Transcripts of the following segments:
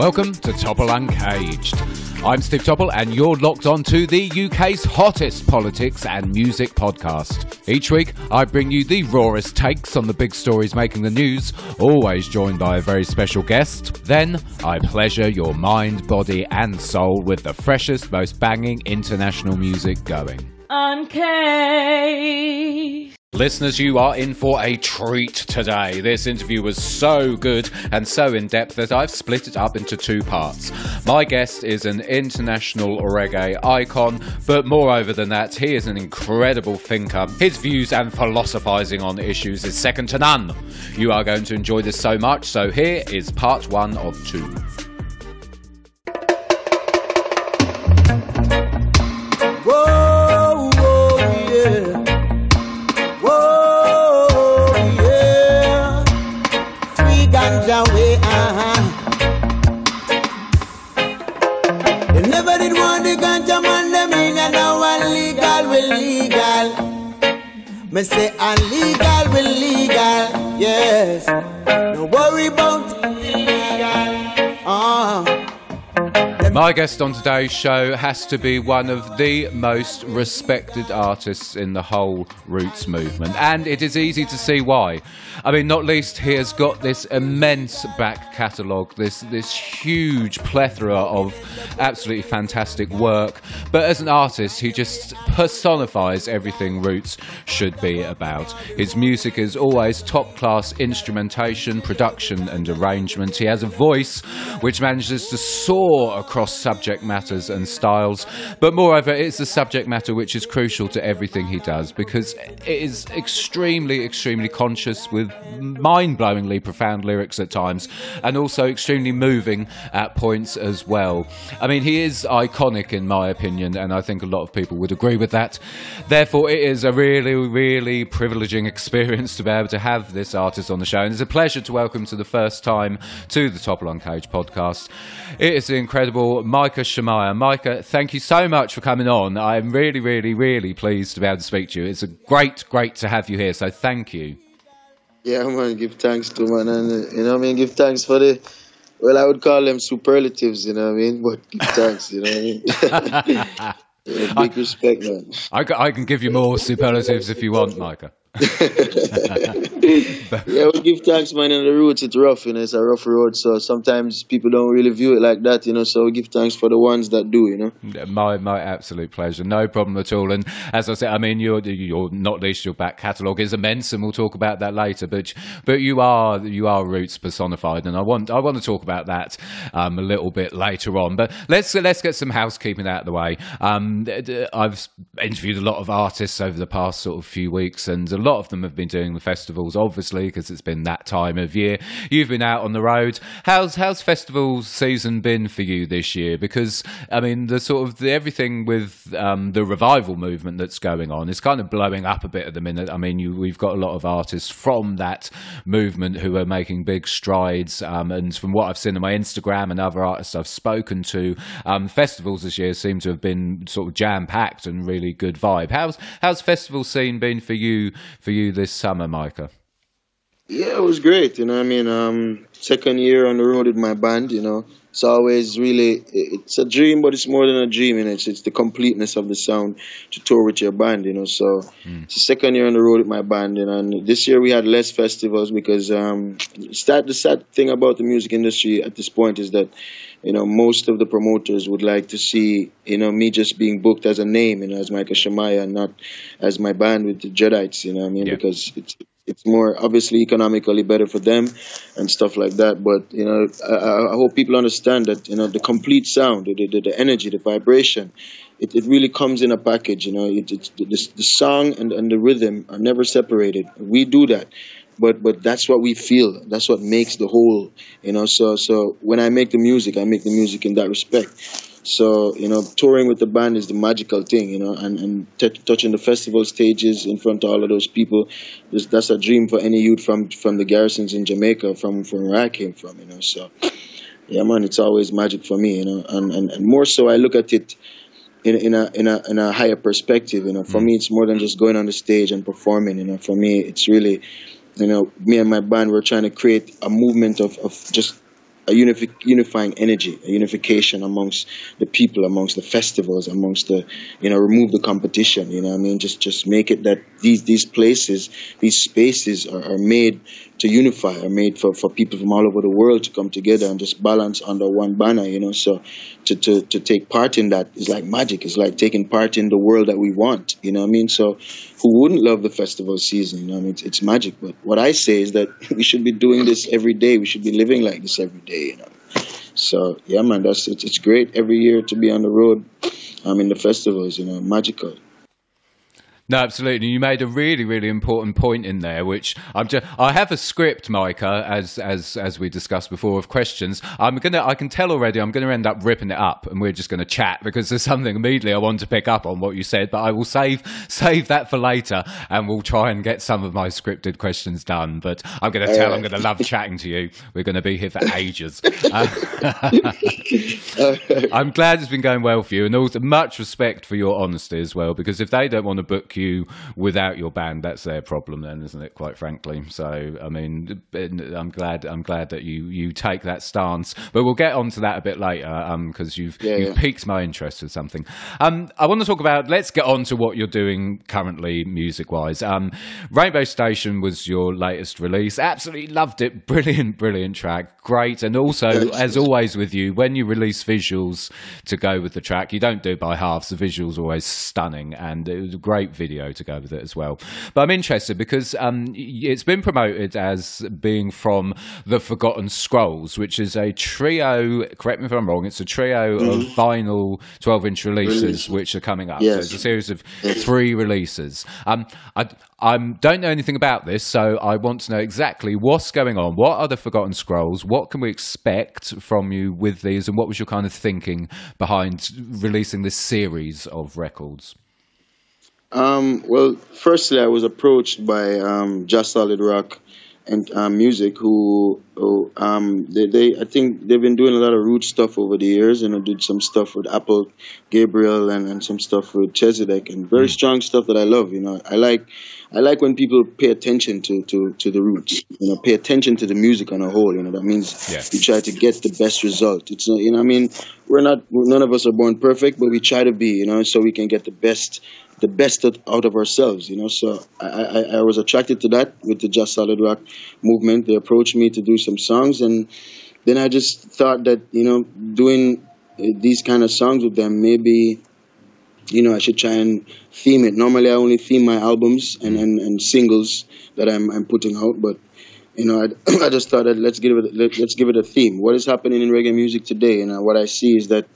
Welcome to Topple Uncaged. I'm Steve Topple, and you're locked on to the UK's hottest politics and music podcast. Each week, I bring you the rawest takes on the big stories making the news, always joined by a very special guest. Then, I pleasure your mind, body, and soul with the freshest, most banging international music going. Uncaged. Listeners, you are in for a treat today. This interview was so good and so in depth that I've split it up into two parts. My guest is an international reggae icon, but moreover than that, he is an incredible thinker. His views and philosophizing on issues is second to none. You are going to enjoy this so much, so here is part one of two. The ganja man, them in and now illegal, we legal. Me say illegal, we legal, yes. Don't worry about My guest on today's show has to be one of the most respected artists in the whole Roots movement, and it is easy to see why. I mean, not least he has got this immense back catalogue, this this huge plethora of absolutely fantastic work. But as an artist, he just personifies everything Roots should be about. His music is always top class instrumentation, production, and arrangement. He has a voice which manages to soar across subject matters and styles, but moreover, it's the subject matter which is crucial to everything he does because it is extremely, extremely conscious with mind blowingly profound lyrics at times and also extremely moving at points as well. I mean, he is iconic in my opinion, and I think a lot of people would agree with that. Therefore, it is a really, really privileging experience to be able to have this artist on the show, and it's a pleasure to welcome to the first time to the Topple Uncaged podcast. It is the incredible Micah Shemaiah. Micah, thank you so much for coming on. I'm really, really, really pleased to be able to speak to you. It's a great, great to have you here, so thank you. Yeah, man, give thanks to man, and you know what I mean. Give thanks for the, well, I would call them superlatives, you know what I mean. But give thanks, you know what I mean. yeah, big respect, man. I, I can give you more superlatives if you want, Micah. Yeah, we give thanks, man. And the roots, it's rough, you know. It's a rough road, so sometimes people don't really view it like that, you know. So we give thanks for the ones that do, you know. My my absolute pleasure, no problem at all. And as I said, I mean, you're you're not least your back catalogue is immense, and we'll talk about that later. But but you are you are roots personified, and I want I want to talk about that um, a little bit later on. But let's let's get some housekeeping out of the way. Um, I've interviewed a lot of artists over the past sort of few weeks, and a lot of them have been doing the festivals, obviously, because it's been that time of year. You've been out on the road. How's how's festival season been for you this year? Because I mean, the sort of the, everything with um, the revival movement that's going on is kind of blowing up a bit at the minute. I mean, you, we've got a lot of artists from that movement who are making big strides. Um, and from what I've seen on my Instagram and other artists I've spoken to, um, festivals this year seem to have been sort of jam packed and really good vibe. How's how's festival scene been for you for you this summer, Micah? Yeah, it was great. You know, what I mean, um, second year on the road with my band. You know, it's always really it's a dream, but it's more than a dream. And it's it's the completeness of the sound to tour with your band. You know, so it's the second year on the road with my band. You know, and this year we had less festivals because um, sad, the sad thing about the music industry at this point is that you know most of the promoters would like to see you know me just being booked as a name, you know, as Micah and not as my band with the Jedites. You know, what I mean, Yeah. because it's it's more obviously economically better for them and stuff like that. But you know, I, I hope people understand that you know the complete sound, the, the, the energy, the vibration, it, it really comes in a package. You know, it, the, the, the song and, and the rhythm are never separated. We do that. But, but that's what we feel. That's what makes the whole, you know. So so when I make the music, I make the music in that respect. So you know, touring with the band is the magical thing, you know, and and t- touching the festival stages in front of all of those people, is- that's a dream for any youth from from the garrisons in Jamaica, from from where I came from, you know. So yeah, man, it's always magic for me, you know, and and, and more so, I look at it in in a in a in a higher perspective, you know. For mm. me, it's more than just going on the stage and performing, you know. For me, it's really you know, me and my band, we're trying to create a movement of, of just a unifi- unifying energy, a unification amongst the people, amongst the festivals, amongst the, you know, remove the competition. You know, I mean, just just make it that these these places, these spaces are, are made to unify, are made for, for people from all over the world to come together and just balance under one banner. You know, so to, to to take part in that is like magic. It's like taking part in the world that we want. You know what I mean? So who wouldn't love the festival season? You know, I mean, it's, it's magic. But what I say is that we should be doing this every day. We should be living like this every day. You know. So yeah, man, that's it's, it's great every year to be on the road. Um, I mean, the festivals, you know, magical. No, absolutely. You made a really, really important point in there, which I'm just. I have a script, Micah, as as as we discussed before, of questions. I'm gonna. I can tell already. I'm going to end up ripping it up, and we're just going to chat because there's something immediately I want to pick up on what you said. But I will save save that for later, and we'll try and get some of my scripted questions done. But I'm going to tell. I'm going to love chatting to you. We're going to be here for ages. Uh, I'm glad it's been going well for you, and also much respect for your honesty as well. Because if they don't want to book you without your band, that's their problem, then, isn't it? Quite frankly. So, I mean, I'm glad I'm glad that you you take that stance. But we'll get onto that a bit later because um, you've yeah, you've yeah. piqued my interest with something. Um, I want to talk about. Let's get on to what you're doing currently, music wise. Um, Rainbow Station was your latest release. Absolutely loved it. Brilliant, brilliant track. Great, and also as always with you, when you release visuals to go with the track, you don't do it by halves. The visuals are always stunning, and it was a great video to go with it as well. But I'm interested because um, it's been promoted as being from the Forgotten Scrolls, which is a trio. Correct me if I'm wrong. It's a trio mm-hmm. of vinyl 12 inch releases Release. which are coming up. Yes. So it's a series of three releases. Um, I, I don't know anything about this, so I want to know exactly what's going on. What are the Forgotten Scrolls? What can we expect from you with these? And what was your kind of thinking behind releasing this series of records? Um, well, firstly, I was approached by um, Jah Solid Rock and um, Music, who, who um, they, they, I think they've been doing a lot of root stuff over the years. You know, did some stuff with Apple, Gabriel, and, and some stuff with Chezidek, and very mm. strong stuff that I love. You know, I like, I like when people pay attention to, to, to the roots. You know, pay attention to the music on a whole. You know, that means yeah. we try to get the best result. It's you know, I mean, we're not, none of us are born perfect, but we try to be. You know, so we can get the best the best out of ourselves, you know. So I, I, I, was attracted to that with the Jah Solid Rock movement. They approached me to do some songs, and then I just thought that you know doing uh, these kind of songs with them maybe you know I should try and theme it. Normally I only theme my albums and, and, and singles that I'm, I'm putting out, but you know I, I just thought that let's give it let, us give it a theme. What is happening in reggae music today? And what I see is that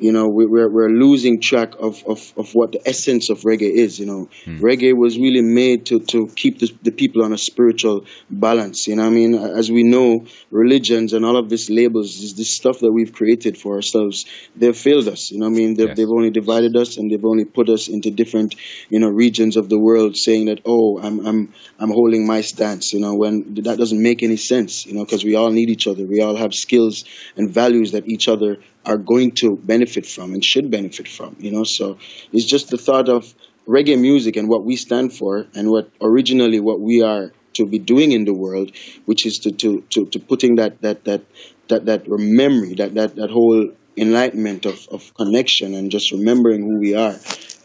you know, we, are we're losing track of, of, of what the essence of reggae is. You know, mm. reggae was really made to, to keep the, the people on a spiritual balance. You know, I mean, as we know, religions and all of these labels is this stuff that we've created for ourselves. They've failed us. You know, I mean, they've, yes. they've only divided us and they've only put us into different, you know, regions of the world, saying that, oh, I'm I'm I'm holding my stance. You know, when that doesn't make any sense. You know, because we all need each other. We all have skills and values that each other are going to benefit from and should benefit from, you know. So it's just the thought of reggae music and what we stand for and what originally what we are to be doing in the world, which is to to to, to putting that that that that that memory, that that that whole enlightenment of, of connection and just remembering who we are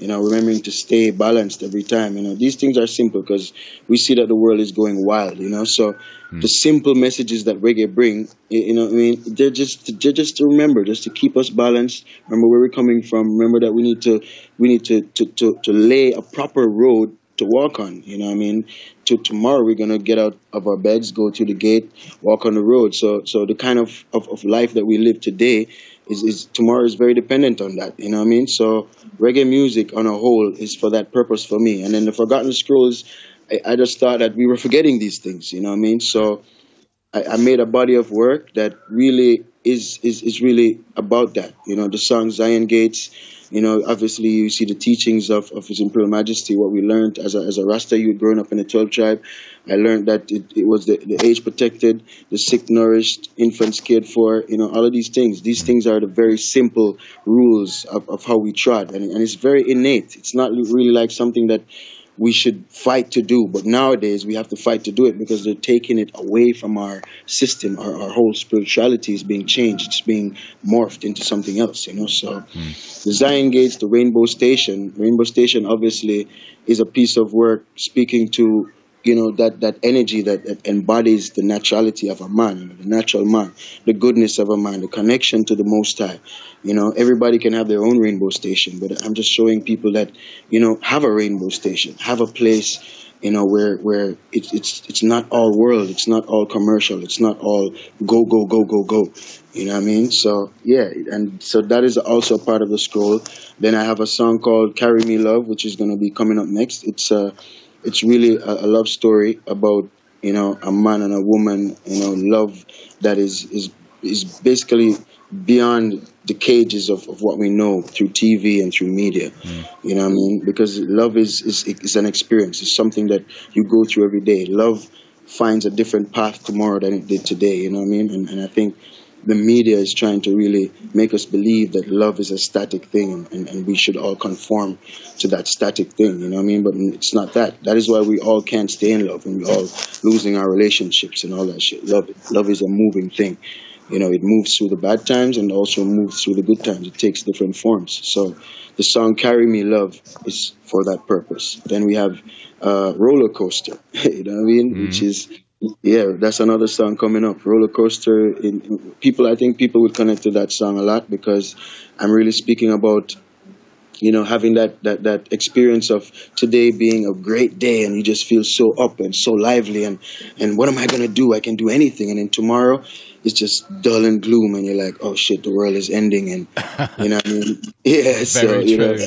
you know, remembering to stay balanced every time. You know, these things are simple because we see that the world is going wild. You know, so mm. the simple messages that reggae bring, you know, I mean, they're just they're just to remember, just to keep us balanced. Remember where we're coming from. Remember that we need to we need to to to, to lay a proper road to walk on. You know, I mean, to tomorrow we're gonna get out of our beds, go to the gate, walk on the road. So so the kind of, of, of life that we live today is, is tomorrow is very dependent on that. You know what I mean? So reggae music on a whole is for that purpose for me. And then the Forgotten Scrolls, I, I just thought that we were forgetting these things. You know what I mean? So I, I made a body of work that really is is is really about that. You know, the song Zion Gates you know, obviously you see the teachings of, of His Imperial Majesty, what we learned as a, as a Rasta youth growing up in the 12 tribe. I learned that it, it was the, the age protected, the sick nourished, infants cared for, you know, all of these things. These things are the very simple rules of, of how we trod. And, and it's very innate. It's not really like something that we should fight to do. But nowadays we have to fight to do it because they're taking it away from our system. Our, our whole spirituality is being changed. It's being morphed into something else, you know. So mm. the Zion Gates, the Rainbow Station, Rainbow Station obviously is a piece of work speaking to you know that that energy that, that embodies the naturality of a man you know, the natural man the goodness of a man the connection to the most high. You know everybody can have their own rainbow station but i'm just showing people that you know have a rainbow station have a place you know where where it's it's it's not all world it's not all commercial it's not all go go go go go. You know what i mean? So yeah and so that is also part of the scroll. Then i have a song called carry me love which is going to be coming up next. It's uh it's really a, a, love story about you know a man and a woman you know love that is is is basically beyond the cages of, of what we know through TV and through media. Mm. You know what I mean? Because love is, is is an experience. It's something that you go through every day. Love finds a different path tomorrow than it did today. You know what I mean? And, and I think the media is trying to really make us believe that love is a static thing and, and we should all conform to that static thing, you know what I mean? But it's not that. That is why we all can't stay in love and we're all losing our relationships and all that shit. Love love is a moving thing. You know, it moves through the bad times and also moves through the good times. It takes different forms. So the song Carry Me Love is for that purpose. Then we have uh, Roller Coaster, you know what I mean? Mm-hmm. Which is yeah, that's another song coming up. Roller coaster. In, in, people, I think people would connect to that song a lot because I'm really speaking about, you know, having that that that experience of today being a great day and you just feel so up and so lively and and what am I gonna do? I can do anything. And then tomorrow, it's just dull and gloom and you're like, oh shit, the world is ending and you know, what I mean, yeah. so you know,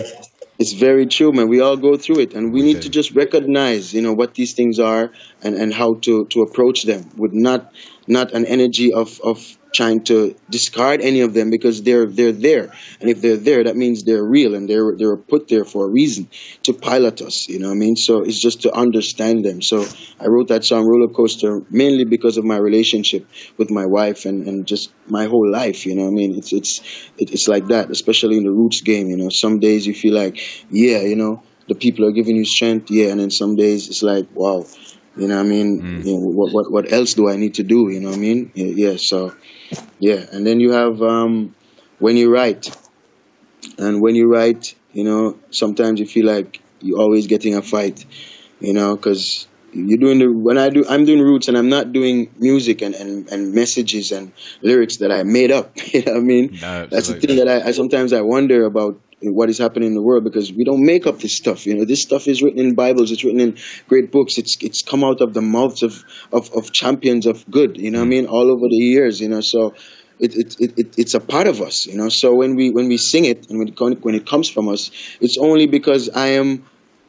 it's very true, man. We all go through it, and we need to just recognize, you know, what these things are and, and how to, to approach them with not not an energy of, of trying to discard any of them because they're they're there, and if they're there, that means they're real and they're they're put there for a reason to pilot us. You know what I mean? So it's just to understand them. So I wrote that song "Roller Coaster" mainly because of my relationship with my wife and, and just my whole life. You know what I mean? It's it's it's like that, especially in the roots game. You know, some days you feel like, yeah, you know, the people are giving you strength, yeah, and then some days it's like, wow you know what I mean? Mm. You know, what, what, what else do I need to do? You know what I mean? Yeah, yeah so, yeah. And then you have um, when you write. And when you write, you know, sometimes you feel like you're always getting a fight, you know, because you're doing the when I do I'm doing roots and I'm not doing music and, and, and messages and lyrics that I made up. You know what I mean? No, That's the thing that I, I, sometimes I wonder about what is happening in the world because we don't make up this stuff. You know, this stuff is written in Bibles, it's written in great books. It's it's come out of the mouths of of, of champions of good. You know what I mean? All over the years. You know, so. It, it, it, it's a part of us, you know. So when we when we sing it and when it, when it comes from us, it's only because I am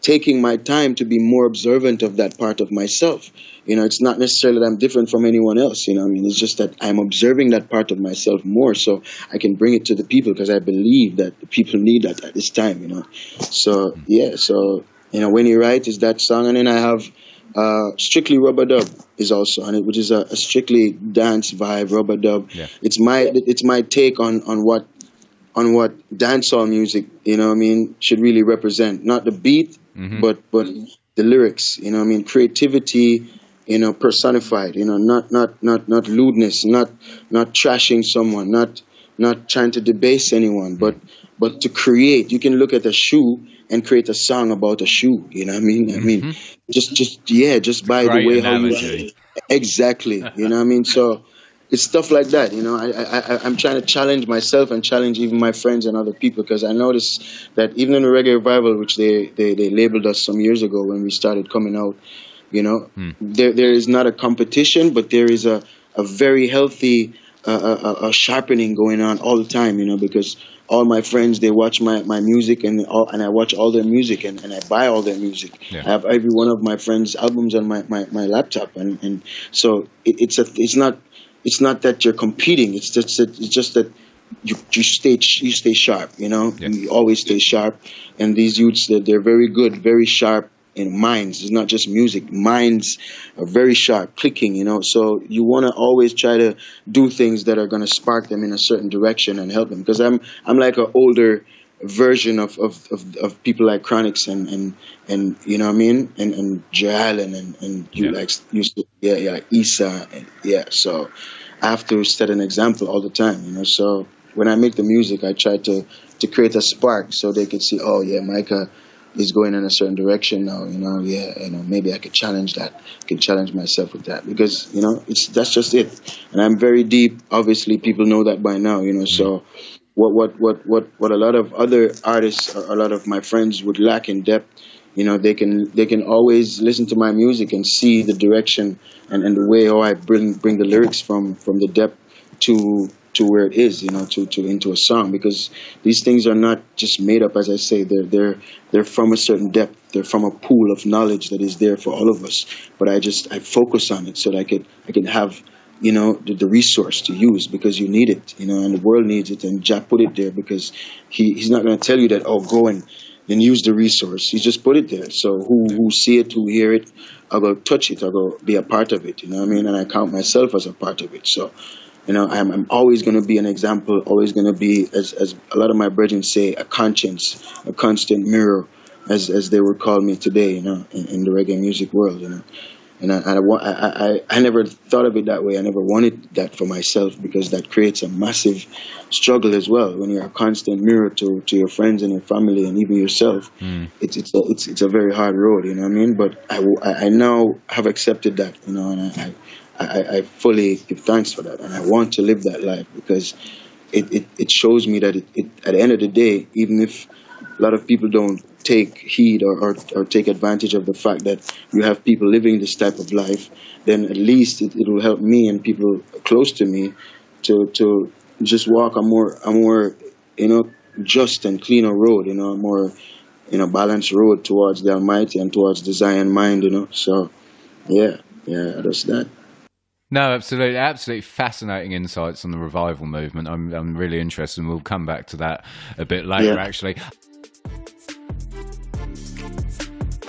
taking my time to be more observant of that part of myself. You know, it's not necessarily that I'm different from anyone else. You know, I mean, it's just that I'm observing that part of myself more, so I can bring it to the people because I believe that the people need that at this time. You know, so yeah, so you know, when you write is that song, and then I have uh, strictly rubber dub is also on it, which is a, a strictly dance vibe rubber dub. Yeah. It's my it's my take on on what on what dancehall music, you know, I mean, should really represent. Not the beat, mm-hmm. but but the lyrics. You know, I mean, creativity. You know, personified. You know, not not not not lewdness, not not trashing someone, not not trying to debase anyone, but but to create. You can look at a shoe and create a song about a shoe. You know what I mean? I mean, mm-hmm. just just yeah, just by the way analogy. how you exactly. You know what I mean? So it's stuff like that. You know, I, I, I'm trying to challenge myself and challenge even my friends and other people because I noticed that even in the reggae revival, which they, they, they labeled us some years ago when we started coming out, you know, hmm. there there is not a competition, but there is a, a very healthy uh, a, a, sharpening going on all the time. You know, because all my friends they watch my, my music and all, and I watch all their music and, and I buy all their music. Yeah. I have every one of my friends' albums on my, my, my laptop and, and so it, it's a it's not it's not that you're competing. It's just that it's just that you you stay you stay sharp. You know, yes. you always stay sharp. And these youths, they're, they're very good, very sharp in minds. It's not just music. Minds are very sharp, clicking. You know, so you want to always try to do things that are going to spark them in a certain direction and help them. Because I'm I'm like an older version of, of, of, of people like Chronixx and, and and you know what I mean and and Jalen and and you Yeah. like used to yeah yeah Issa and yeah so I have to set an example all the time you know? So when I make the music I try to to create a spark so they could see oh yeah Micah is going in a certain direction now you know? Yeah you know maybe I could challenge that I can challenge myself with that because you know it's that's just it. And I'm very deep. Obviously people know that by now you know? So what what what what what a lot of other artists a lot of my friends would lack in depth you know they can they can always listen to my music and see the direction and, and the way how I bring bring the lyrics from from the depth to to where it is you know to, to into a song. Because these things are not just made up as I say they're they're they're from a certain depth. They're from a pool of knowledge that is there for all of us. But I just I focus on it so that I could I can have you know the, the resource to use because you need it you know and the world needs it. And Jah put it there because he, he's not going to tell you that oh go and and use the resource. He just put it there. So who who see it who hear it I'll go touch it. I'll go be a part of it you know what I mean? And I count myself as a part of it. So you know I'm, I'm always going to be an example always going to be as, as a lot of my brethren say a conscience a constant mirror as as they would call me today you know in, in the reggae music world you know and I, I, I, I, never thought of it that way. I never wanted that for myself because that creates a massive struggle as well. When you're a constant mirror to, to your friends and your family and even yourself, hmm. it's it's a, it's it's a very hard road. You know what I mean? But I, I now have accepted that. You know, and I, I, I, I fully give thanks for that, and I want to live that life because it, it, it shows me that it, it at the end of the day, even if a lot of people don't take heed or, or, or take advantage of the fact that you have people living this type of life, then at least it, it will help me and people close to me to to just walk a more a more you know just and cleaner road, you know, a more you know balanced road towards the Almighty and towards the Zion mind, you know. So yeah, yeah, that's that. No, absolutely, absolutely fascinating insights on the revival movement. I'm, I'm really interested, and we'll come back to that a bit later. Yeah. Actually,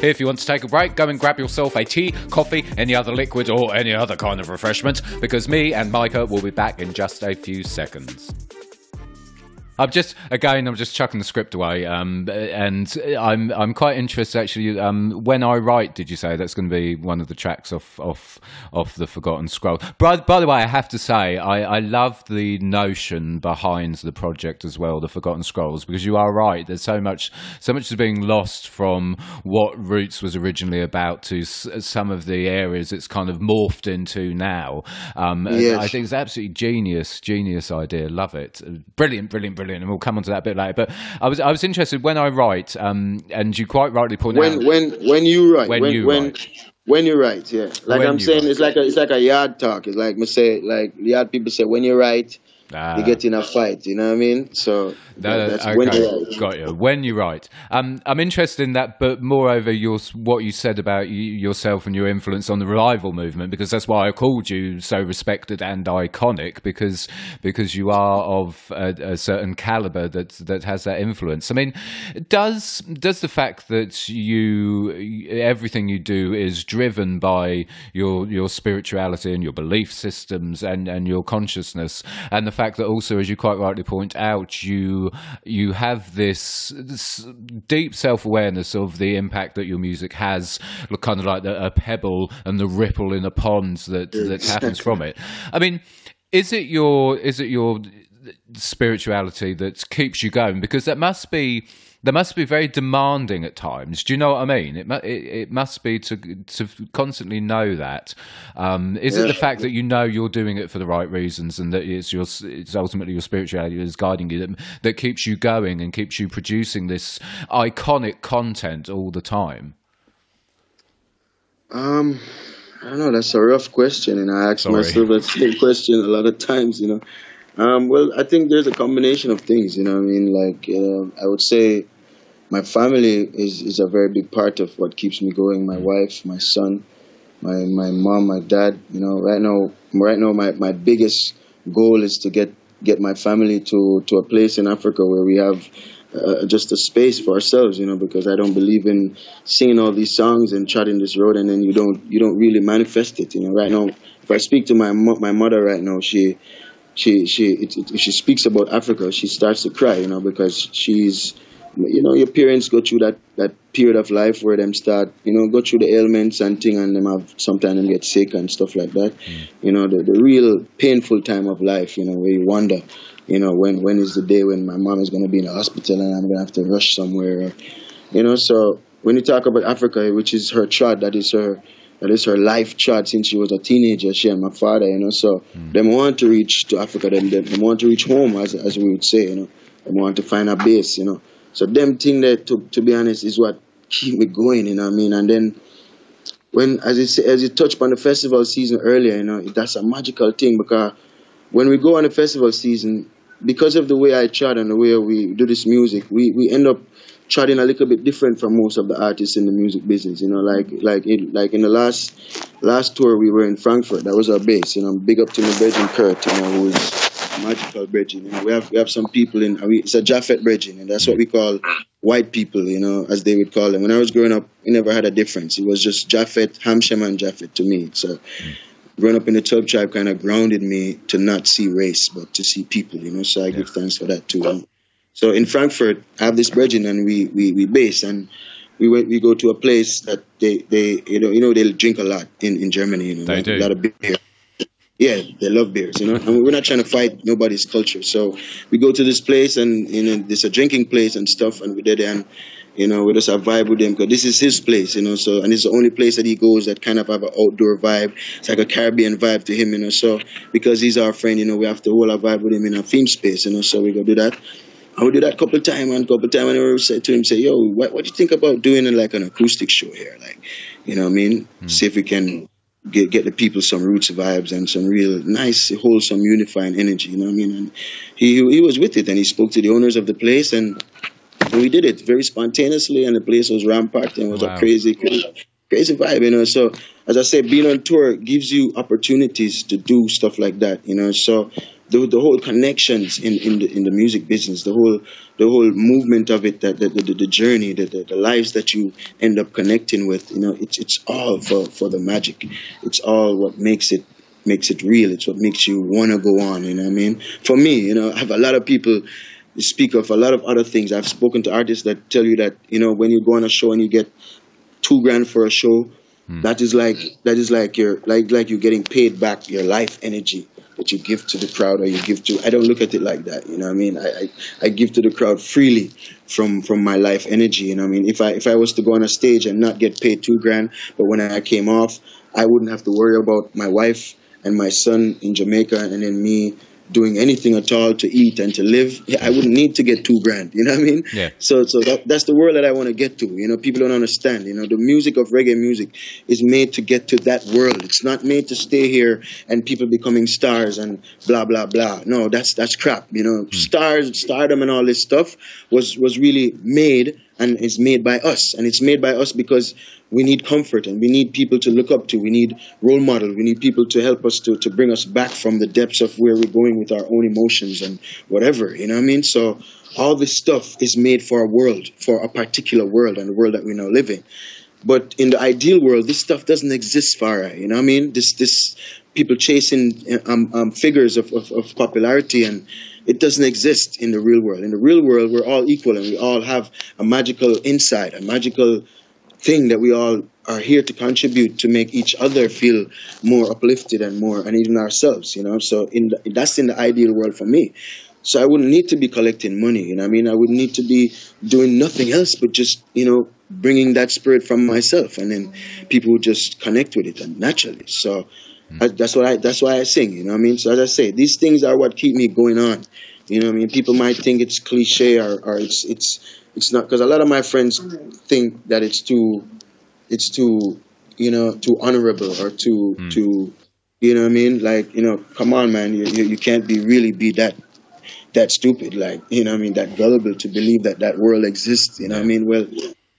if you want to take a break, go and grab yourself a tea, coffee, any other liquid, or any other kind of refreshment, because me and Micah will be back in just a few seconds. I'm just again. I'm just chucking the script away, um, and I'm I'm quite interested actually. Um, when I write, did you say that's going to be one of the tracks off off off the Forgotten Scroll? By, by the way, I have to say I, I love the notion behind the project as well, the Forgotten Scrolls, because you are right. There's so much so much is being lost from what Roots was originally about to s- some of the areas it's kind of morphed into now. Um, Yes. I think it's absolutely genius, genius idea. Love it. Brilliant, brilliant, brilliant. And we'll come on to that a bit later. But I was, I was interested when I write, um, and you quite rightly point when out. when when you write When when you when, write. when you write yeah like When i'm saying write. it's like a it's like a yard talk it's like me say like yard people say when you write Ah. you get in a fight you know what i mean so that- that's okay, when you write got you. When you write, um, I'm interested in that, but moreover, your what you said about you, yourself and your influence on the revival movement, because that's why I called you so respected and iconic, because because you are of a, a certain caliber that that has that influence. I mean, does does the fact that you everything you do is driven by your your spirituality and your belief systems and and your consciousness, and the fact that also, as you quite rightly point out, you you have this, this deep self awareness of the impact that your music has, look kind of like the, a pebble and the ripple in a pond that that happens from it. I mean, is it your is it your spirituality that keeps you going? Because that must be that must be very demanding at times. Do you know what I mean? It it, it must be to to constantly know that. Um, is it the fact that you know you're doing it for the right reasons and that it's your it's ultimately your spirituality that is guiding you that, that keeps you going and keeps you producing this iconic content all the time? Um, I don't know. That's a rough question, and I ask Sorry. myself that same question a lot of times. You know, um, well, I think there's a combination of things. You know, I mean, like um I would say, my family is is a very big part of what keeps me going. My wife, my son, my my mom, my dad. You know, right now, right now, my my biggest goal is to get get my family to to a place in Africa where we have uh, just a space for ourselves, you know, because I don't believe in singing all these songs and charting this road and then you don't you don't really manifest it, you know. Right now, if I speak to my mo- my mother right now, she she she it, it, if she speaks about Africa, she starts to cry, you know, because she's you know your parents go through that that period of life where them start you know go through the ailments and thing and them have sometimes them get sick and stuff like that mm. you know the, the real painful time of life you know where you wonder you know when when is the day when my mom is going to be in the hospital and i'm going to have to rush somewhere you know so when you talk about africa which is her child that is her that is her life chart since she was a teenager, she and my father, you know. So mm. them want to reach to Africa, them, them, them want to reach home, as, as we would say, you know. Them want to find a base, you know. So them thing that, to, to be honest, is what keep me going, you know what I mean? And then when, as you, as you touched on the festival season earlier, you know, that's a magical thing because when we go on the festival season, because of the way I chat and the way we do this music, we, we end up chatting a little bit different from most of the artists in the music business. You know, like like in, like in the last last tour we were in Frankfurt. That was our base. You know, big up to my Virgin Kurt. You know, who's magical bridging. You know, we have we have some people in we, it's a Japhet bridging, and that's what we call white people. You know, as they would call them. When I was growing up, we never had a difference. It was just Japhet, Hamshem, and Japhet to me. So. Growing up in the Tub tribe kind of grounded me to not see race, but to see people, you know. So I yeah. give thanks for that too. So in Frankfurt, I have this bridging, and we, we, we base, and we went, we go to a place that they, they you know you know they drink a lot in, in Germany, you know, they do. a lot of beer. Yeah, they love beers, you know. And we're not trying to fight nobody's culture. So we go to this place, and you know, there's a drinking place and stuff, and we did and you know, we just have vibe with him because this is his place, you know. So and it's the only place that he goes that kind of have an outdoor vibe. It's like a Caribbean vibe to him, you know. So because he's our friend, you know, we have to hold our vibe with him in a theme space, you know. So we go do that. I would do that a couple of times and a couple of times and I would say to him, say, yo, what, what do you think about doing like an acoustic show here? Like, you know what I mean? Mm. See if we can get get the people some roots vibes and some real nice, wholesome, unifying energy, you know what I mean? And he he was with it and he spoke to the owners of the place and, we did it very spontaneously and the place was rampart and it was wow. a crazy, crazy crazy vibe, you know. So as I said, being on tour gives you opportunities to do stuff like that, you know. So the the whole connections in, in the in the music business, the whole the whole movement of it, that the, the, the journey, the, the, the lives that you end up connecting with, you know, it's it's all for, for the magic. It's all what makes it makes it real. It's what makes you wanna go on, you know what I mean? For me, you know, I have a lot of people speak of a lot of other things. I've spoken to artists that tell you that, you know, when you go on a show and you get two grand for a show, mm. that is like that is like you're like like you're getting paid back your life energy that you give to the crowd or you give to I don't look at it like that, you know what I mean? I, I, I give to the crowd freely from from my life energy, you know what I mean? If I if I was to go on a stage and not get paid two grand, but when I came off, I wouldn't have to worry about my wife and my son in Jamaica and then me doing anything at all to eat and to live, I wouldn't need to get two grand. You know what I mean? Yeah. So, so that, that's the world that I want to get to. You know, people don't understand. You know, the music of reggae music is made to get to that world. It's not made to stay here and people becoming stars and blah blah blah. No, that's that's crap. You know, mm. stars, stardom, and all this stuff was was really made and it's made by us. And it's made by us because we need comfort and we need people to look up to. We need role models. We need people to help us to, to bring us back from the depths of where we're going with our own emotions and whatever. You know what I mean? So all this stuff is made for a world, for a particular world and the world that we now live in. But in the ideal world, this stuff doesn't exist, Farah. You know what I mean? This this people chasing um, um, figures of, of, of popularity and it doesn't exist in the real world. In the real world, we're all equal and we all have a magical insight, a magical thing that we all are here to contribute to make each other feel more uplifted and more, and even ourselves, you know. So in the, that's in the ideal world for me. So I wouldn't need to be collecting money, you know. I mean, I would need to be doing nothing else but just, you know, bringing that spirit from myself, and then people would just connect with it and naturally. So That's what I. That's why I sing. You know what I mean. So as I say, these things are what keep me going on. You know what I mean. People might think it's cliche or, or it's it's it's not because a lot of my friends think that it's too it's too you know too honorable or too mm. too you know what I mean. Like you know, come on, man. You, you you can't be really be that that stupid. Like you know what I mean. That gullible to believe that that world exists. You know what I mean. Well.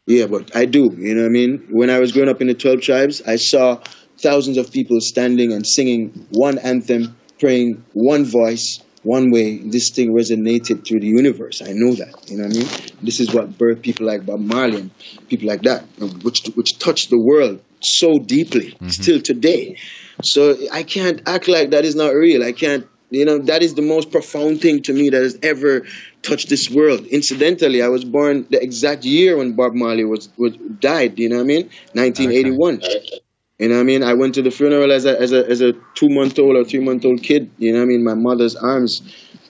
Yeah, but I do. You know what I mean? When I was growing up in the 12 tribes, I saw thousands of people standing and singing one anthem, praying one voice, one way. This thing resonated through the universe. I know that. You know what I mean? This is what birthed people like Bob Marley and people like that, which which touched the world so deeply, mm-hmm. still today. So I can't act like that is not real. I can't You know, that is the most profound thing to me that has ever touched this world. Incidentally, I was born the exact year when Bob Marley was, was died. You know what I mean? 1981. Okay. You know what I mean? I went to the funeral as a as a as a two month old or three month old kid. You know what I mean? My mother's arms.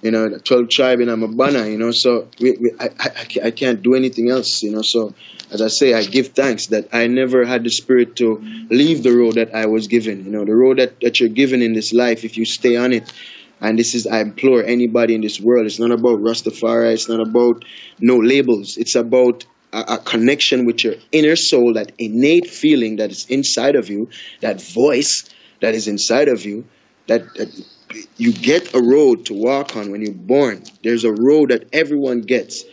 You know, 12 tribe and I'm a Amabana, you know, so we, we, I, I, I can't do anything else, you know. So, as I say, I give thanks that I never had the spirit to leave the road that I was given. You know, the road that, that you're given in this life, if you stay on it, and this is, I implore anybody in this world, it's not about Rastafari, it's not about no labels. It's about a, a, connection with your inner soul, that innate feeling that is inside of you, that voice that is inside of you, that, that you get a road to walk on when you're born. There's a road that everyone gets.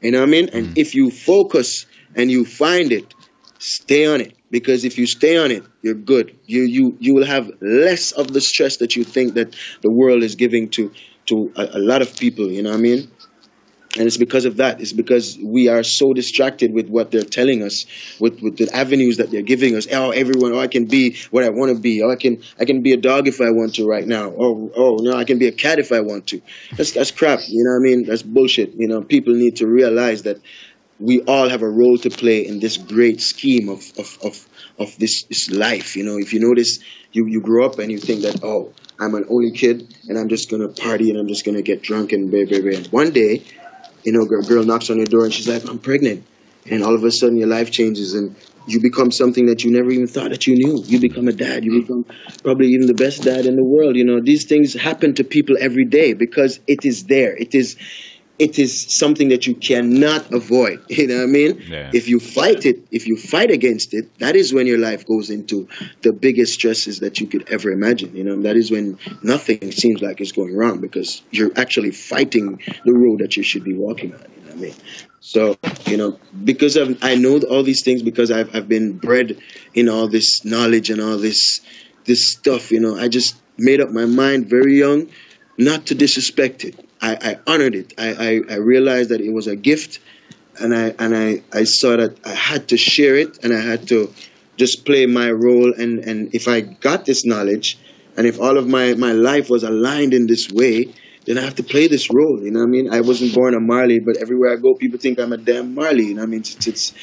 You know what I mean? And mm. if you focus and you find it, stay on it because if you stay on it you're good you you you will have less of the stress that you think that the world is giving to to a, a, lot of people you know what i mean and it's because of that. It's because we are so distracted with what they're telling us with with the avenues that they're giving us. Oh everyone oh i can be what i want to be. Oh i can i can be a dog if i want to right now. Oh oh no i can be a cat if i want to. That's that's crap you know what i mean? That's bullshit you know? People need to realize that we all have a role to play in this great scheme of, of, of, of this, this life. You know, if you notice, you, you grow up and you think that, oh, I'm an only kid and I'm just going to party and I'm just going to get drunk and blah, blah, blah. One day, you know, a girl knocks on your door and she's like, I'm pregnant. And all of a sudden your life changes and you become something that you never even thought that you knew. You become a dad. You become probably even the best dad in the world. You know, these things happen to people every day because it is there. It is it is something that you cannot avoid. You know what I mean? Yeah. If you fight it, if you fight against it, that is when your life goes into the biggest stresses that you could ever imagine. You know, that is when nothing seems like it's going wrong because you're actually fighting the road that you should be walking on. You know what I mean? So, you know, because of, I know all these things because I've, I've been bred in all this knowledge and all this, this stuff, you know, I just made up my mind very young not to disrespect it I, I honored it. I, I, I, realized that it was a gift, and I and I, I saw that I had to share it, and I had to just play my role. And, and if I got this knowledge, and if all of my, my life was aligned in this way, then I have to play this role. You know what I mean? I wasn't born a Marley, but everywhere I go, people think I'm a damn Marley. You know what I mean? It's, it's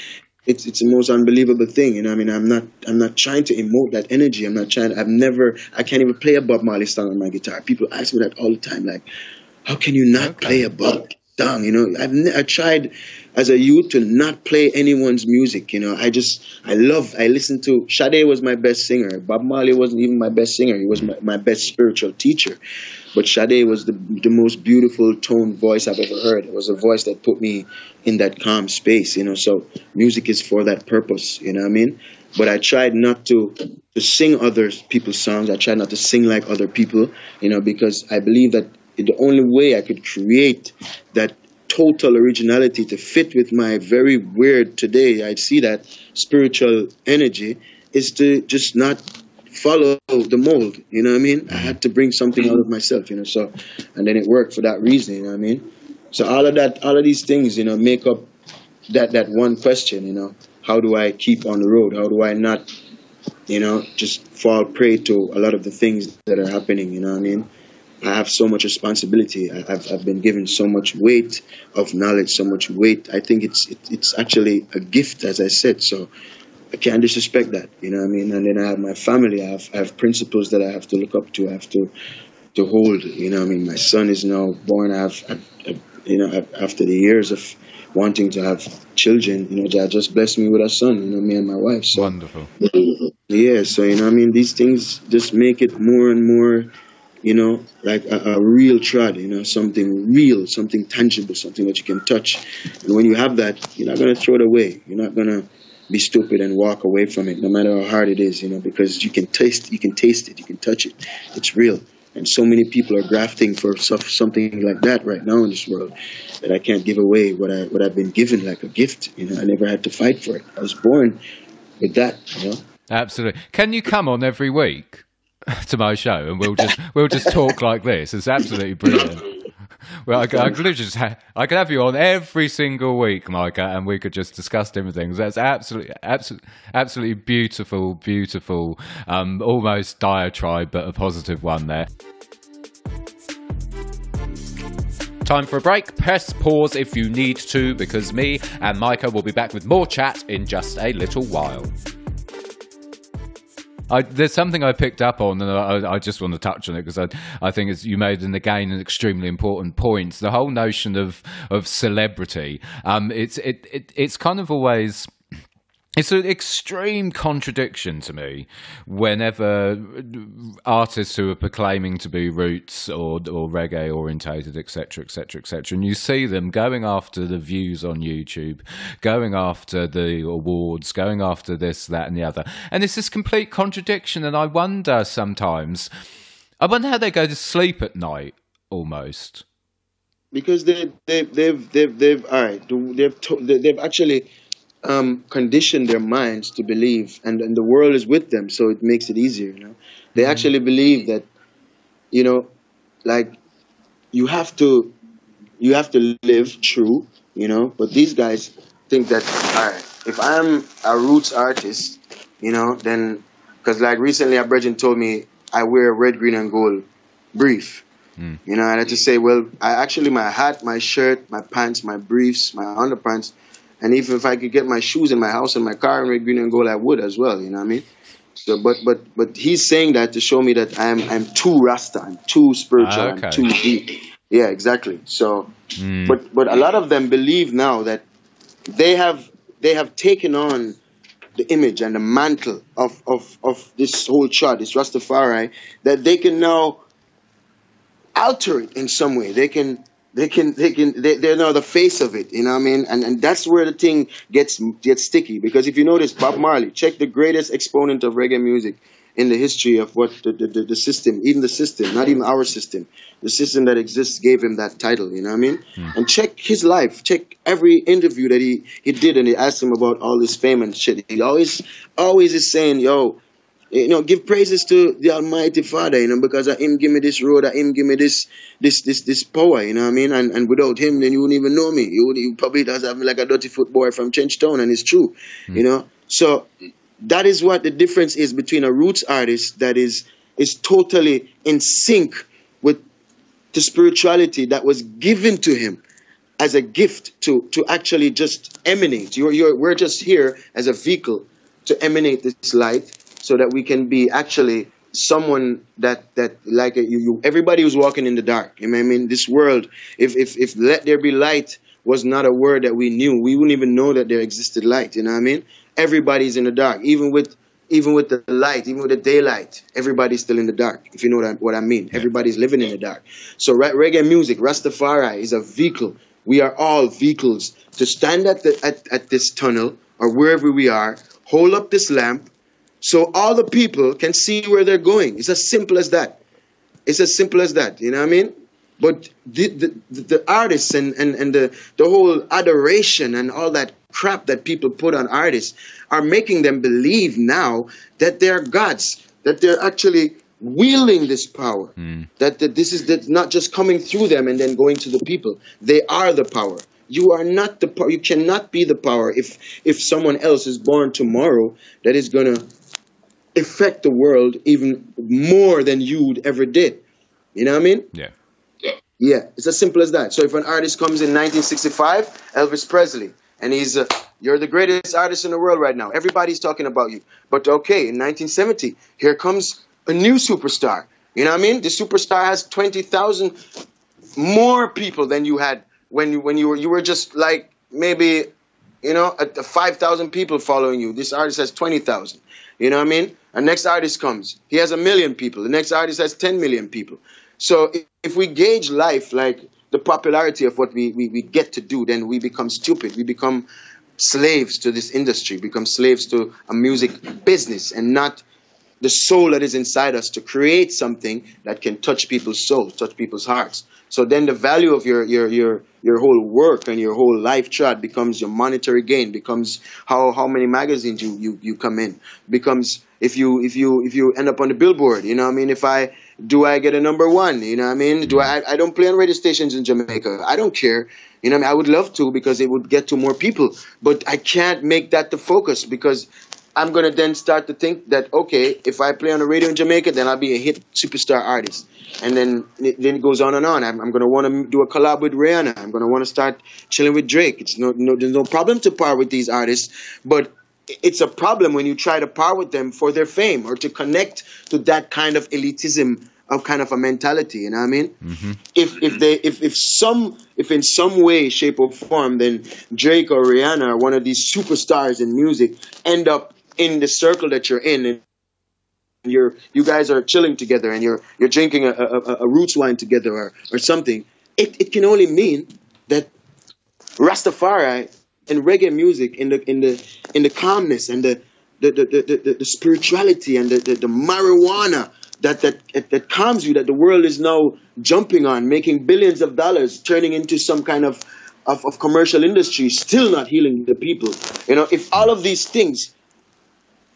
it's it's the most unbelievable thing. You know, I mean, I'm not I'm not trying to emote that energy. I'm not trying. I've never. I can't even play a Bob Marley song on my guitar. People ask me that all the time. Like, how can you not okay. play a Bob song? You know, I've I tried as a youth to not play anyone's music. You know, I just I love I listened to Sade was my best singer. Bob Marley wasn't even my best singer. He was my, my best spiritual teacher. But Sade was the the most beautiful tone voice I've ever heard. It was a voice that put me in that calm space. You know, so music is for that purpose. You know what I mean? But I tried not to to sing other people's songs. I tried not to sing like other people. You know, because I believe that the only way I could create that total originality to fit with my very weird today, I see that spiritual energy, is to just not follow the mold. You know what I mean? I had to bring something out of myself, you know. So, and then it worked for that reason. You know what I mean? So all of that, all of these things, you know, make up that that one question. You know, how do I keep on the road? How do I not, you know, just fall prey to a lot of the things that are happening? You know what I mean? I have so much responsibility. I, have I've been given so much weight of knowledge, so much weight. I think it's it, it's actually a gift, as I said. So I can't disrespect that. You know what I mean? And then I have my family. I have I have principles that I have to look up to. I have to to hold. You know what I mean? My son is now born. I have, I, I, you know after the years of wanting to have children, you know, God just blessed me with a son. You know, me and my wife. So, Wonderful. Yeah. So you know, I mean, these things just make it more and more you know, like a, a, real trad, you know, something real, something tangible, something that you can touch. And when you have that, you're not going to throw it away. You're not going to be stupid and walk away from it, no matter how hard it is, you know, because you can taste, you can taste it, you can touch it. It's real. And so many people are grafting for something like that right now in this world that I can't give away what I what I've been given like a gift. You know, I never had to fight for it. I was born with that. You know. Absolutely. Can you come on every week? to my show, and we'll just we'll just talk like this. It's absolutely brilliant. Well, I, I could just ha- I could have you on every single week, Micah, and we could just discuss different things. That's absolutely, absolutely, absolutely beautiful, beautiful, um, almost diatribe, but a positive one there. Time for a break. Press pause if you need to, because me and Micah will be back with more chat in just a little while. I, there's something I picked up on, and I, I just want to touch on it because I, I think it's, you made, and again, an extremely important point. The whole notion of of celebrity, um, it's it, it it's kind of always it's an extreme contradiction to me whenever artists who are proclaiming to be roots or, or reggae orientated, etc., etc., etc., and you see them going after the views on YouTube, going after the awards, going after this, that, and the other, and it's this complete contradiction. And I wonder sometimes, I wonder how they go to sleep at night, almost. Because they, they, they've, they've, they've, all right, they've, they've actually um, condition their minds to believe, and, and the world is with them, so it makes it easier. You know, they mm-hmm. actually believe that, you know, like you have to, you have to live true. You know, but these guys think that all right, if I'm a roots artist, you know, then because like recently, a brethren told me I wear red, green, and gold brief. Mm. You know, and I had to say, well, I actually my hat, my shirt, my pants, my briefs, my underpants and even if I could get my shoes in my house and my car in red, green, and gold, I would as well. You know what I mean? So, but but but he's saying that to show me that I'm I'm too rasta, I'm too spiritual, ah, okay. I'm too deep. Yeah, exactly. So, mm. but but a lot of them believe now that they have they have taken on the image and the mantle of of of this whole chart, this Rastafari, that they can now alter it in some way. They can they can they can they, they know the face of it you know what i mean? And and that's where the thing gets gets sticky. Because if you notice bob marley check the greatest exponent of reggae music in the history of what the, the, the system even the system not even our system. The system that exists gave him that title you know what i mean? Mm. and check his life. Check every interview that he he did and they asked him about all this fame and shit. He always always is saying yo you know, give praises to the Almighty Father, you know, because of Him give me this road, of Him give me this, this, this, this power, you know what I mean? And, and without Him, then you wouldn't even know me. You, would, you probably does have like a dirty foot boy from Town, and it's true, mm. you know. So that is what the difference is between a roots artist that is is totally in sync with the spirituality that was given to him as a gift to to actually just emanate. You're, you're, we're just here as a vehicle to emanate this light so that we can be actually someone that that like you, you everybody who's walking in the dark you know what i mean? This world if if if let there be light was not a word that we knew we wouldn't even know that there existed light you know what i mean? Everybody's in the dark even with even with the light even with the daylight everybody's still in the dark if you know what i, what I mean. Yeah. everybody's living in the dark. So reggae music rastafari is a vehicle. We are all vehicles. To stand at the at, at this tunnel or wherever we are hold up this lamp so all the people can see where they're going. It's as simple as that. It's as simple as that. You know what I mean? But the, the, the artists and, and, and the, the whole adoration and all that crap that people put on artists are making them believe now that they're gods, that they're actually wielding this power, mm. that, that this is that not just coming through them and then going to the people. They are the power. You are not the power. You cannot be the power if if someone else is born tomorrow that is gonna affect the world even more than you would ever did. You know what I mean? Yeah. Yeah, it's as simple as that. So if an artist comes in 1965, Elvis Presley, and he's uh, you're the greatest artist in the world right now. Everybody's talking about you. But okay, in 1970, here comes a new superstar. You know what I mean? The superstar has 20,000 more people than you had when you when you were you were just like maybe you know, 5,000 people following you. This artist has 20,000. You know what I mean? A next artist comes. He has a million people. The next artist has 10 million people. So if we gauge life like the popularity of what we, we, we get to do, then we become stupid. We become slaves to this industry, become slaves to a music business and not the soul that is inside us to create something that can touch people's souls, touch people's hearts. So then the value of your your your your whole work and your whole life chart becomes your monetary gain, becomes how how many magazines you you, you come in, becomes if you if you if you end up on the billboard, you know what I mean? If I do I get a number one? You know what I mean? Do I I don't play on radio stations in Jamaica. I don't care. You know I, mean? I would love to because it would get to more people, but I can't make that the focus because I'm gonna then start to think that okay, if I play on the radio in Jamaica, then I'll be a hit superstar artist, and then it, then it goes on and on. I'm, I'm gonna want to do a collab with Rihanna. I'm gonna want to start chilling with Drake. It's no, no, there's no problem to par with these artists, but it's a problem when you try to par with them for their fame or to connect to that kind of elitism of kind of a mentality. You know what I mean? Mm-hmm. If if they if if some if in some way, shape or form, then Drake or Rihanna or one of these superstars in music end up in the circle that you're in and you're you guys are chilling together and you're you're drinking a, a, a roots wine together or, or something, it, it can only mean that Rastafari and reggae music in the in the in the calmness and the the, the, the, the, the spirituality and the, the, the marijuana that, that, that calms you, that the world is now jumping on, making billions of dollars, turning into some kind of, of, of commercial industry, still not healing the people. You know, if all of these things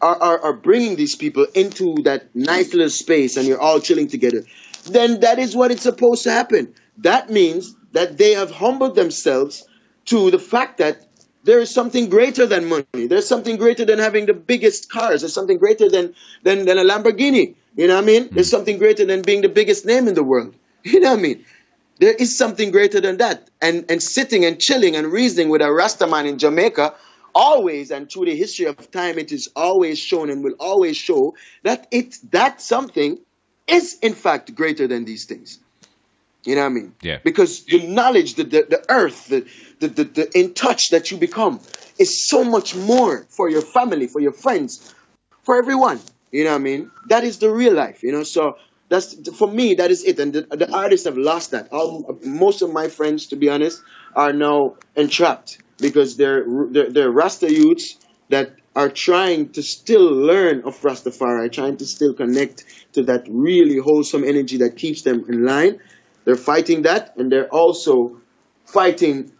are, are, are bringing these people into that nice little space and you're all chilling together, then that is what it's supposed to happen. That means that they have humbled themselves to the fact that there is something greater than money. There's something greater than having the biggest cars. There's something greater than, than, than a Lamborghini. You know what I mean? There's hmm. something greater than being the biggest name in the world. You know what I mean? There is something greater than that. And and sitting and chilling and reasoning with a Rastaman in Jamaica, always and through the history of time, it is always shown and will always show that it that something is in fact greater than these things. You know what I mean? Yeah. Because the knowledge, the, the, the earth, the, the, the, the in touch that you become is so much more for your family, for your friends, for everyone. You know what I mean? That is the real life, you know. So that's for me. That is it. And the, the artists have lost that. All, most of my friends, to be honest, are now entrapped because they're they're, they're Rasta youths that are trying to still learn of Rastafari, trying to still connect to that really wholesome energy that keeps them in line. They're fighting that, and they're also fighting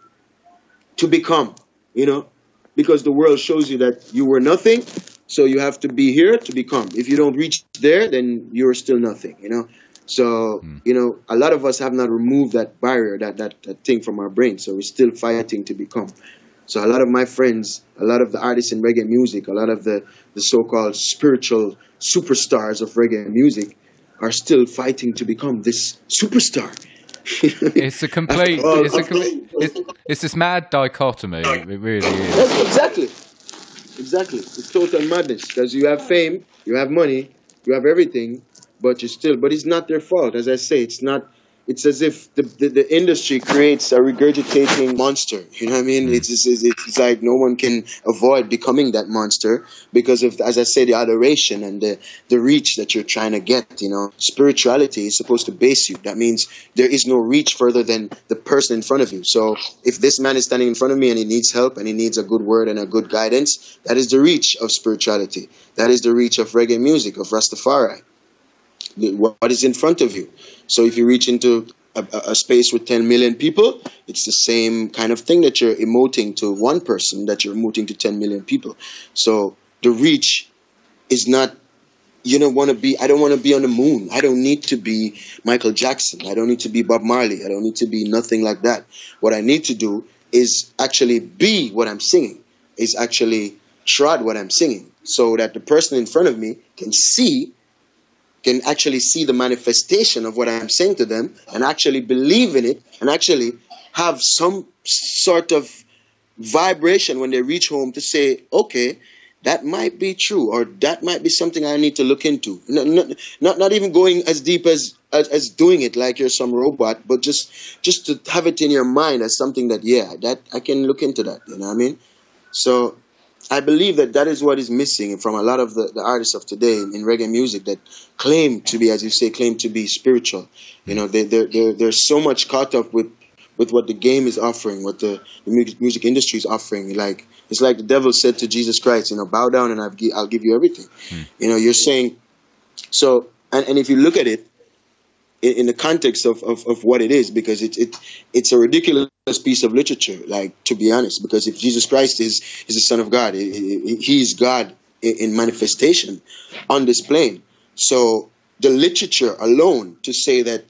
to become. You know, because the world shows you that you were nothing so you have to be here to become. If you don't reach there, then you're still nothing, you know? So, mm. you know, a lot of us have not removed that barrier, that, that, that thing from our brain. So we're still fighting to become. So a lot of my friends, a lot of the artists in reggae music, a lot of the, the so-called spiritual superstars of reggae music are still fighting to become this superstar. it's a complete, it's, a, it's, it's, this mad dichotomy. It really is. Yes, exactly. Exactly. It's total madness because you have fame, you have money, you have everything, but you still, but it's not their fault. As I say, it's not, it's as if the, the, the industry creates a regurgitating monster. You know what I mean? It's, it's, it's like no one can avoid becoming that monster because of, as I say, the adoration and the, the reach that you're trying to get. You know, spirituality is supposed to base you. That means there is no reach further than the person in front of you. So if this man is standing in front of me and he needs help and he needs a good word and a good guidance, that is the reach of spirituality. That is the reach of reggae music, of Rastafari what is in front of you. So if you reach into a, a, space with 10 million people, it's the same kind of thing that you're emoting to one person that you're emoting to 10 million people. So the reach is not, you don't want to be, I don't want to be on the moon. I don't need to be Michael Jackson. I don't need to be Bob Marley. I don't need to be nothing like that. What I need to do is actually be what I'm singing, is actually trod what I'm singing so that the person in front of me can see can actually see the manifestation of what I'm saying to them and actually believe in it and actually have some sort of vibration when they reach home to say, okay, that might be true or that might be something I need to look into. Not, not, not, even going as deep as, as, as doing it like you're some robot, but just just to have it in your mind as something that, yeah, that I can look into that. You know what I mean? So I believe that that is what is missing from a lot of the, the artists of today in, in, reggae music that claim to be, as you say, claim to be spiritual. You know, they, they're, they're, they're so much caught up with, with what the game is offering, what the, the music industry is offering. Like, it's like the devil said to Jesus Christ, you know, bow down and I'll, I'll give you everything. Mm. You know, you're saying, so, and, and if you look at it, in, in the context of, of, of what it is, because it, it, it's a ridiculous piece of literature, like to be honest. Because if Jesus Christ is is the Son of God, He is God in manifestation on this plane. So the literature alone to say that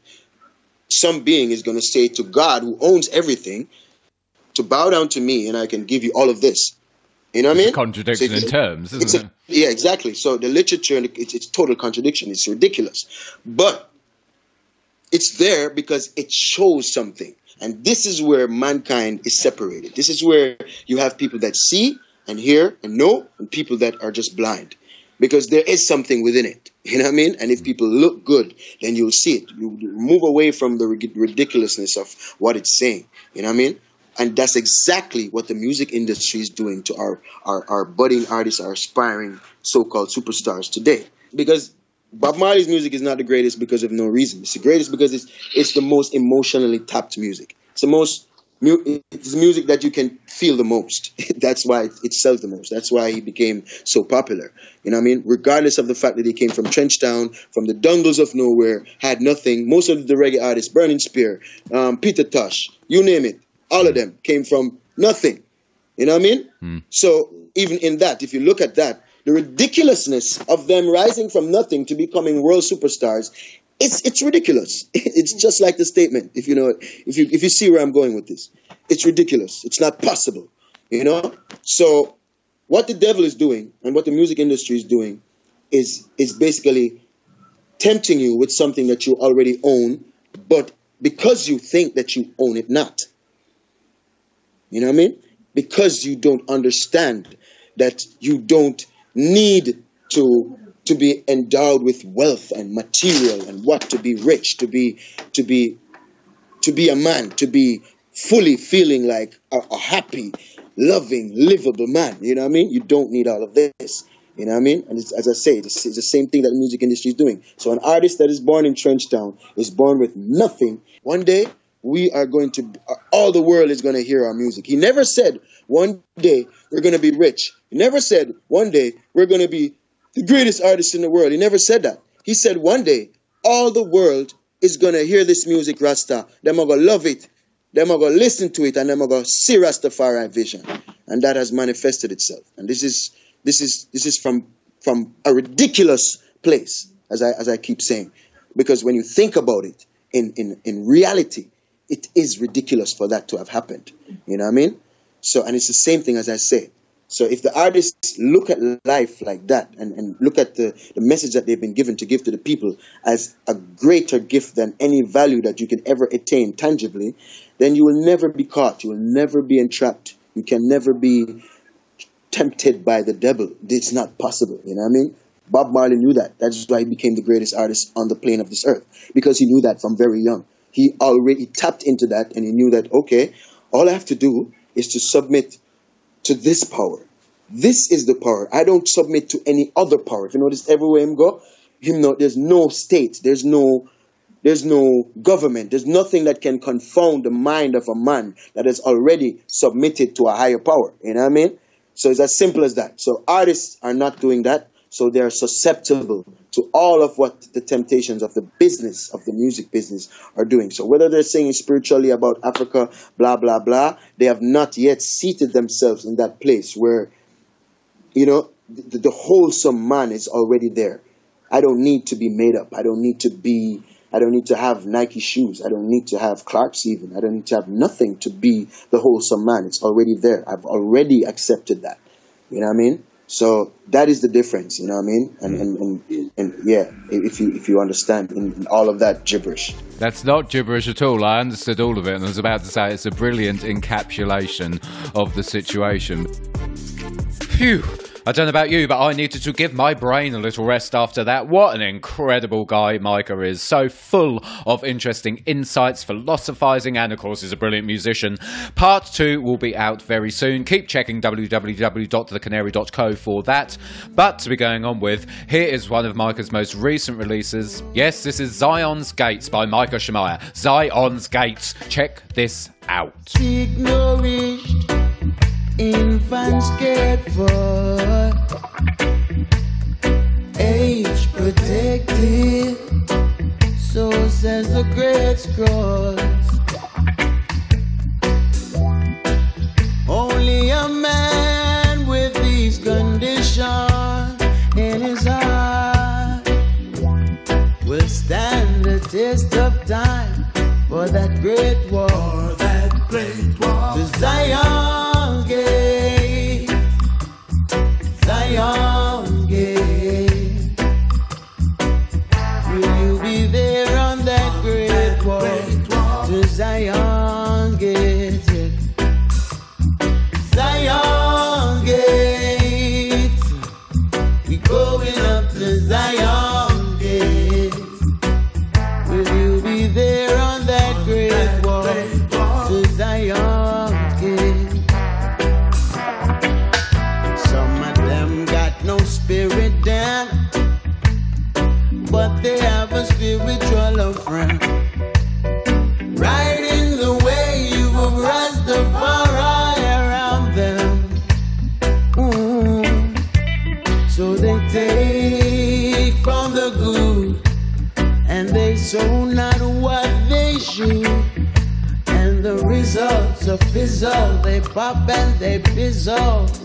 some being is going to say to God, who owns everything, to bow down to me and I can give you all of this. You know what I It's a mean? contradiction So in terms, it's isn't a- it? Yeah, exactly. So the literature, it's, it's total contradiction. It's ridiculous. But it's there because it shows something. And this is where mankind is separated. This is where you have people that see and hear and know, and people that are just blind. Because there is something within it. You know what I mean? And if people look good, then you'll see it. You move away from the ridiculousness of what it's saying. You know what I mean? And that's exactly what the music industry is doing to our, our, our budding artists, our aspiring so called superstars today. Because Bob Marley's music is not the greatest because of no reason. It's the greatest because it's it's the most emotionally tapped music. It's the most it's music that you can feel the most. That's why it, sells the most. That's why he became so popular. You know what I mean? Regardless of the fact that he came from Trenchtown, from the dungles of nowhere, had nothing. Most of the reggae artists, Burning Spear, um, Peter Tosh, you name it, all of them came from nothing. You know what I mean? So even in that, if you look at that, the ridiculousness of them rising from nothing to becoming world superstars, it's it's ridiculous. It's just like the statement. If you know, if you if you see where I'm going with this, it's ridiculous. It's not possible. You know. So what the devil is doing and what the music industry is doing is is basically tempting you with something that you already own, but because you think that you own it not. You know what I mean? Because you don't understand that you don't need to to be endowed with wealth and material and what to be rich, to be to be to be a man, to be fully feeling like a, a happy, loving, livable man. You know what I mean? You don't need all of this. You know what I mean? And as I say, it's, it's the same thing that the music industry is doing. So an artist that is born in Trenchtown is born with nothing. One day we are going to, all the world is going to hear our music. He never said one day we're going to be rich. He never said one day we're going to be the greatest artist in the world. He never said that. He said one day all the world is going to hear this music, Rasta. Them are going to love it. Them are going to listen to it and them are going to see Rastafari vision. And that has manifested itself. And this is, this is, this is from, from a ridiculous place, as I, as I keep saying. Because when you think about it, in, in, in reality, it is ridiculous for that to have happened. You know what I mean? So, and it's the same thing as I say. So if the artists look at life like that and, and look at the, the message that they've been given to give to the people as a greater gift than any value that you can ever attain tangibly, then you will never be caught. You will never be entrapped. You can never be tempted by the devil. It's not possible. You know what I mean? Bob Marley knew that. That's why he became the greatest artist on the plane of this earth because he knew that from very young. He already tapped into that and he knew that, okay, all I have to do is to submit to this power. This is the power. I don't submit to any other power. If you notice, everywhere him go, him no, there's no state, there's no, there's no government, there's nothing that can confound the mind of a man that has already submitted to a higher power. You know what I mean? So it's as simple as that. So artists are not doing that, so they are susceptible to all of what the temptations of the business of the music business are doing. So whether they're singing spiritually about Africa, blah blah blah, they have not yet seated themselves in that place where, you know, the, the wholesome man is already there. I don't need to be made up. I don't need to be. I don't need to have Nike shoes. I don't need to have Clarks even. I don't need to have nothing to be the wholesome man. It's already there. I've already accepted that. You know what I mean? So that is the difference. You know what I mean? And mm. and, and, and yeah, if you if you understand in, in all of that gibberish. That's not gibberish at all. I understood all of it, and I was about to say it's a brilliant encapsulation of the situation. Phew. I don't know about you, but I needed to give my brain a little rest after that. What an incredible guy Micah is. So full of interesting insights, philosophizing, and of course is a brilliant musician. Part two will be out very soon. Keep checking www.thecanary.co for that. But to be going on with, here is one of Micah's most recent releases. Yes, this is Zion's Gates by Micah Shemaiah. Zion's Gates. Check this out. Infants cared for, age protected. So says the great scrolls. Only a man with these conditions in his heart will stand the test of time for that great war. that great war. The and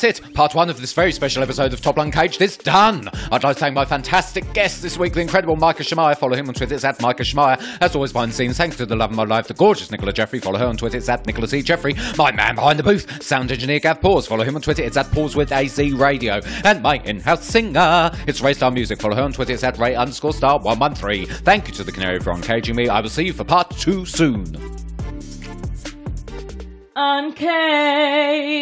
that's it. Part one of this very special episode of Topple Uncaged is done. I'd like to thank my fantastic guest this week, the incredible Micah Shemaiah. Follow him on Twitter, it's at Micah Shemaiah. As always, behind the scenes, thanks to the love of my life, the gorgeous Nicola Jeffrey. Follow her on Twitter, it's at Nicola C. Jeffrey. My man behind the booth, sound engineer Gav Pause. Follow him on Twitter, it's at Pause with AZ Radio. And my in-house singer, it's Ray Star Music. Follow her on Twitter, it's at Ray underscore star 113. Thank you to the Canary for uncaging me. I will see you for part two soon. Uncaged.